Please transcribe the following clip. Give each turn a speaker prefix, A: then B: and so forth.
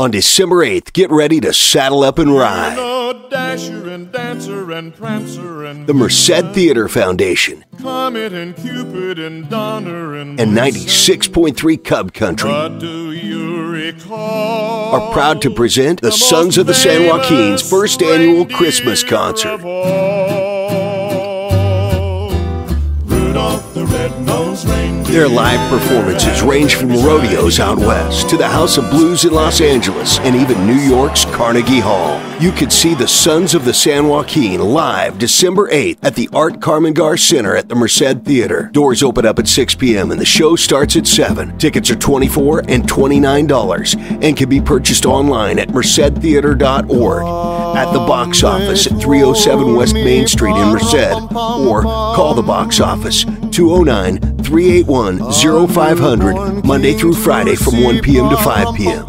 A: On December 8th, get ready to saddle up and ride.
B: And Dancer and Prancer and
A: The Merced Theater Foundation
B: Comet and Cupid and Donner and
A: and 96.3 Cub Country
B: What do you recall?
A: are proud to present the Sons of the San Joaquin's first annual Christmas concert. Their live performances range from rodeos out west to the House of Blues in Los Angeles and even New York's Carnegie Hall. You could see the Sons of the San Joaquin live December 8th at the Art Kamangar Center at the Merced Theater. Doors open up at 6 p.m. and the show starts at 7. Tickets are 24 and $29 and can be purchased online at mercedtheater.org, at the box office at 307 West Main Street in Merced, or call the box office 209 381 0500 Monday through Friday from 1 p.m. to 5 p.m.